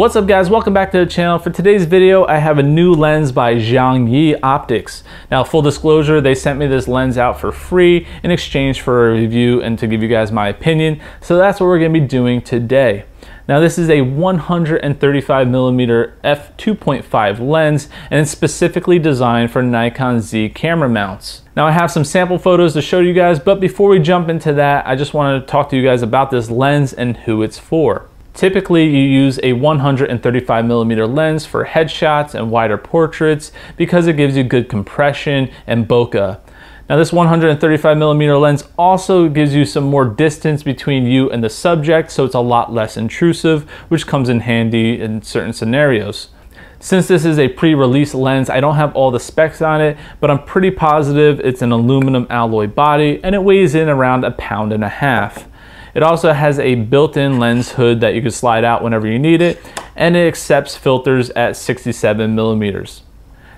What's up guys, welcome back to the channel. For today's video, I have a new lens by Zhongyi Optics. Now full disclosure, they sent me this lens out for free in exchange for a review and to give you guys my opinion. So that's what we're gonna be doing today. Now this is a 135 millimeter f2.5 lens and it's specifically designed for Nikon Z camera mounts. Now I have some sample photos to show you guys, but before we jump into that, I just wanted to talk to you guys about this lens and who it's for. Typically, you use a 135 millimeter lens for headshots and wider portraits because it gives you good compression and bokeh. Now this 135 millimeter lens also gives you some more distance between you and the subject, so it's a lot less intrusive, which comes in handy in certain scenarios. Since this is a pre-release lens, I don't have all the specs on it, but I'm pretty positive it's an aluminum alloy body and it weighs in around a pound and a half. It also has a built-in lens hood that you can slide out whenever you need it, and it accepts filters at 67 millimeters.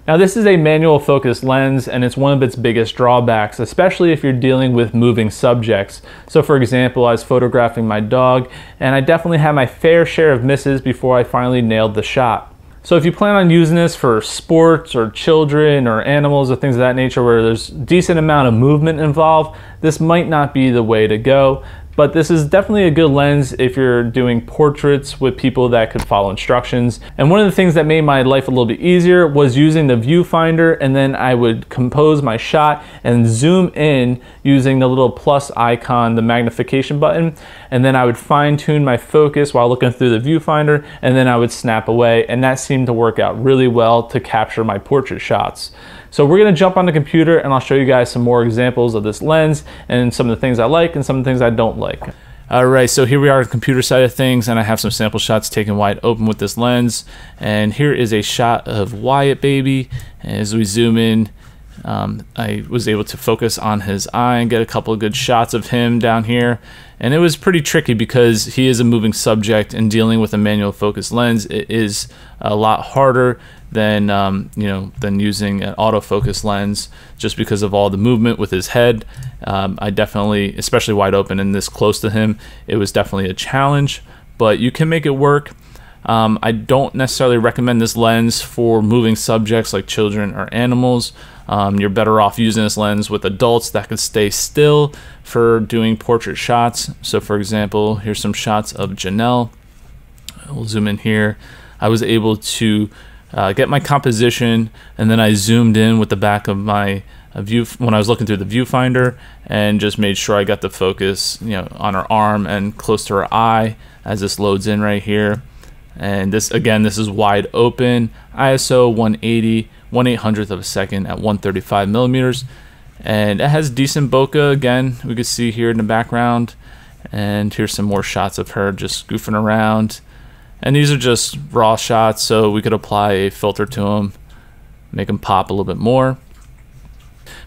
Now this is a manual focus lens and it's one of its biggest drawbacks, especially if you're dealing with moving subjects. So for example, I was photographing my dog and I definitely had my fair share of misses before I finally nailed the shot. So if you plan on using this for sports or children or animals or things of that nature where there's decent amount of movement involved, this might not be the way to go but this is definitely a good lens if you're doing portraits with people that could follow instructions. And one of the things that made my life a little bit easier was using the viewfinder and then I would compose my shot and zoom in using the little plus icon, the magnification button, and then I would fine tune my focus while looking through the viewfinder and then I would snap away and that seemed to work out really well to capture my portrait shots. So we're gonna jump on the computer and I'll show you guys some more examples of this lens and some of the things I like and some of the things I don't like. All right, so here we are on the computer side of things, and I have some sample shots taken wide open with this lens. And here is a shot of Wyatt Baby. As we zoom in, um, I was able to focus on his eye and get a couple of good shots of him down here. And it was pretty tricky because he is a moving subject and dealing with a manual focus lens, it is a lot harder than um, you know than using an autofocus lens just because of all the movement with his head. Um, I definitely, especially wide open and this close to him, it was definitely a challenge, but you can make it work. Um, I don't necessarily recommend this lens for moving subjects like children or animals. Um, you're better off using this lens with adults that can stay still for doing portrait shots. So, for example, here's some shots of Janelle. We'll zoom in here. I was able to uh, get my composition, and then I zoomed in with the back of my uh, view when I was looking through the viewfinder, and just made sure I got the focus, you know, on her arm and close to her eye as this loads in right here. And this again, this is wide open, ISO 180, 1 800th of a second at 135 millimeters, and it has decent bokeh. Again, we can see here in the background, and here's some more shots of her just goofing around and these are just raw shots, so we could apply a filter to them, make them pop a little bit more.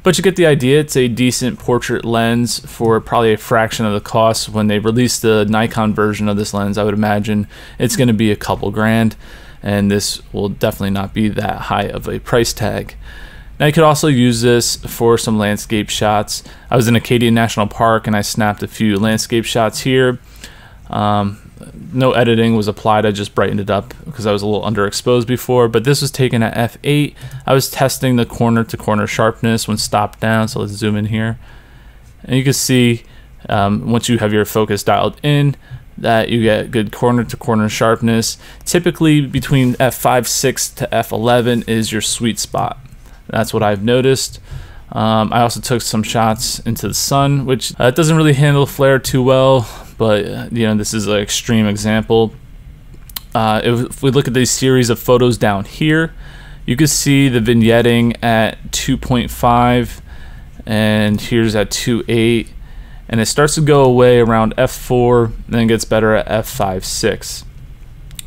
But you get the idea, it's a decent portrait lens for probably a fraction of the cost. When they release the Nikon version of this lens, I would imagine it's going to be a couple grand, and this will definitely not be that high of a price tag. Now you could also use this for some landscape shots. I was in Acadia National Park and I snapped a few landscape shots here. Um, no editing was applied. I just brightened it up because I was a little underexposed before. But this was taken at f8. I was testing the corner to corner sharpness when stopped down. So let's zoom in here. And you can see um, once you have your focus dialed in that you get good corner to corner sharpness. Typically between f5, 6 to f11 is your sweet spot. That's what I've noticed. Um, I also took some shots into the sun, which uh, doesn't really handle flare too well, but uh, you know this is an extreme example. Uh, if we look at this series of photos down here, you can see the vignetting at 2.5, and here's at 2.8, and it starts to go away around f4, then gets better at f5, 6.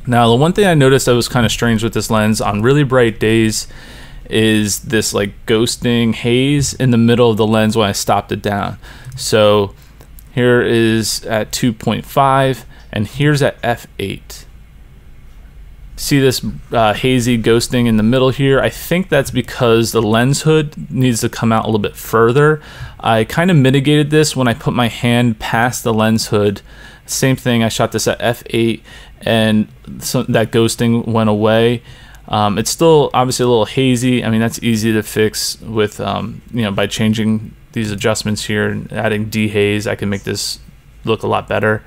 Now, the one thing I noticed that was kind of strange with this lens on really bright days is this like ghosting haze in the middle of the lens when I stopped it down. So here is at 2.5 and here's at f8. See this uh, hazy ghosting in the middle here? I think that's because the lens hood needs to come out a little bit further. I kind of mitigated this when I put my hand past the lens hood. Same thing, I shot this at f8 and so that ghosting went away. Um, it's still obviously a little hazy. I mean, that's easy to fix with, um, you know, by changing these adjustments here and adding dehaze, I can make this look a lot better.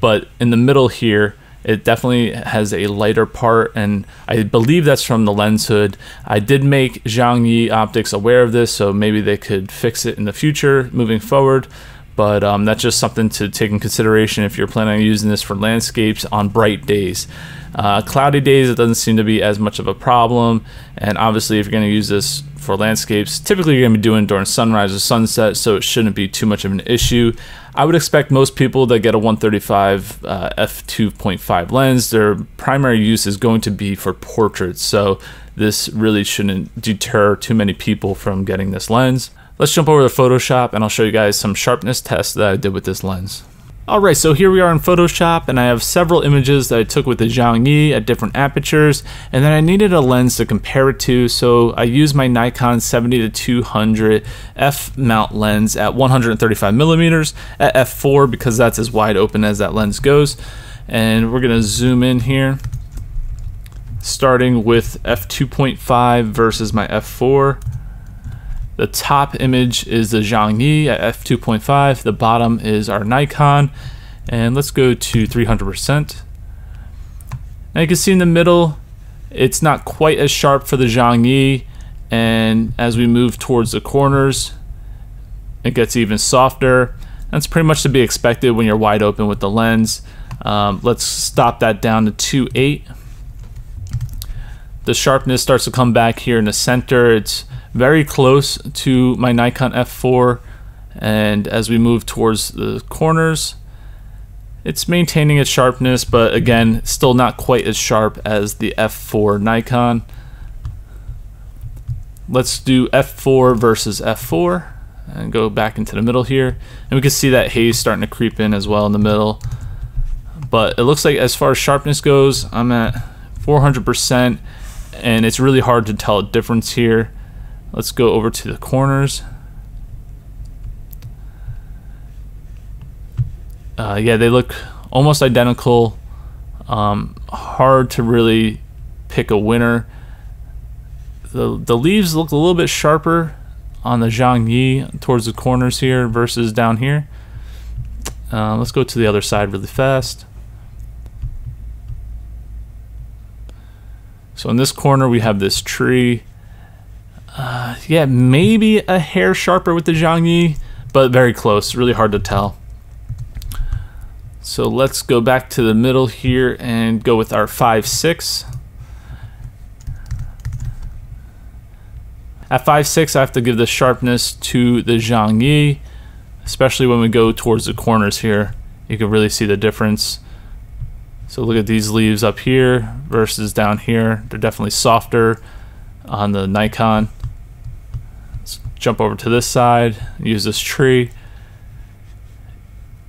But in the middle here, it definitely has a lighter part, and I believe that's from the lens hood. I did make Zhongyi Optics aware of this, so maybe they could fix it in the future moving forward. But um, that's just something to take in consideration if you're planning on using this for landscapes on bright days. Uh, cloudy days, it doesn't seem to be as much of a problem. And obviously, if you're going to use this for landscapes, typically you're going to be doing during sunrise or sunset, so it shouldn't be too much of an issue. I would expect most people that get a 135 uh, f2.5 lens, their primary use is going to be for portraits. So this really shouldn't deter too many people from getting this lens. Let's jump over to Photoshop and I'll show you guys some sharpness tests that I did with this lens. Alright, so here we are in Photoshop and I have several images that I took with the Zhongyi at different apertures and then I needed a lens to compare it to so I used my Nikon 70-200 f mount lens at 135 millimeters at f4 because that's as wide open as that lens goes and we're going to zoom in here starting with f2.5 versus my f4 the top image is the Zhongyi at f2.5. The bottom is our Nikon. And let's go to 300%. Now you can see in the middle, it's not quite as sharp for the Zhongyi. And as we move towards the corners, it gets even softer. That's pretty much to be expected when you're wide open with the lens. Um, let's stop that down to 2.8. The sharpness starts to come back here in the center. It's very close to my Nikon F4 and as we move towards the corners it's maintaining its sharpness but again still not quite as sharp as the F4 Nikon. Let's do F4 versus F4 and go back into the middle here. And we can see that haze starting to creep in as well in the middle. But it looks like as far as sharpness goes I'm at 400% and it's really hard to tell a difference here Let's go over to the corners. Uh, yeah, they look almost identical. Um, hard to really pick a winner. The, the leaves look a little bit sharper on the Zhongyi towards the corners here versus down here. Uh, let's go to the other side really fast. So in this corner we have this tree yeah, maybe a hair sharper with the Zhongyi, but very close. Really hard to tell. So let's go back to the middle here and go with our 5-6. At 5-6, I have to give the sharpness to the Zhongyi, especially when we go towards the corners here. You can really see the difference. So look at these leaves up here versus down here. They're definitely softer on the Nikon jump over to this side, use this tree.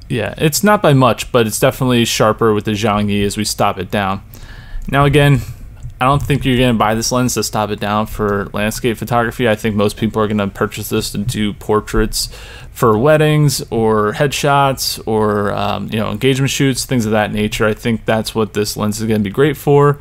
Yeah, it's not by much, but it's definitely sharper with the Zhongyi as we stop it down. Now again, I don't think you're going to buy this lens to stop it down for landscape photography. I think most people are going to purchase this to do portraits for weddings or headshots or um, you know engagement shoots, things of that nature. I think that's what this lens is going to be great for.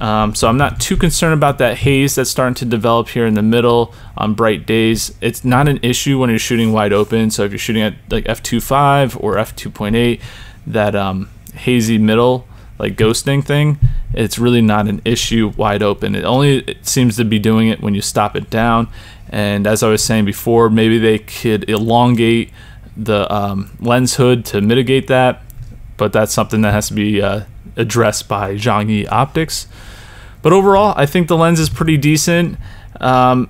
Um, so I'm not too concerned about that haze that's starting to develop here in the middle on bright days. It's not an issue when you're shooting wide open. So if you're shooting at like f2.5 or f2.8, that um, hazy middle like ghosting thing, it's really not an issue wide open. It only it seems to be doing it when you stop it down. And as I was saying before, maybe they could elongate the um, lens hood to mitigate that, but that's something that has to be uh, addressed by Zhang Zhongyi Optics. But overall, I think the lens is pretty decent. Um,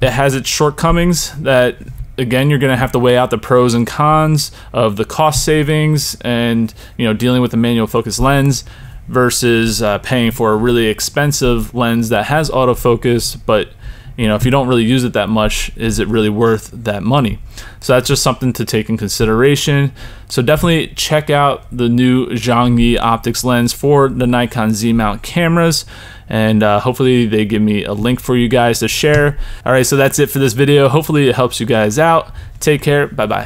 it has its shortcomings that again you're going to have to weigh out the pros and cons of the cost savings and you know dealing with a manual focus lens versus uh, paying for a really expensive lens that has autofocus but you know, if you don't really use it that much, is it really worth that money? So that's just something to take in consideration. So definitely check out the new Zhongyi optics lens for the Nikon Z mount cameras and uh, hopefully they give me a link for you guys to share. All right, so that's it for this video. Hopefully it helps you guys out. Take care. Bye bye.